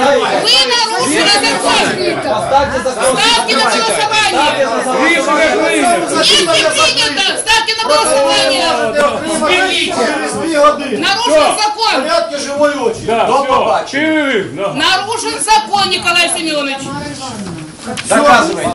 Нарушили закон. Ставьте на голосование. Ставьте на голосование. Нет, принято. Ставьте на голосование. Через. Нарушен закон. Порядки живої очі. Да, До побачення. Нарушен закон, Николай Семенович. Доказывайте.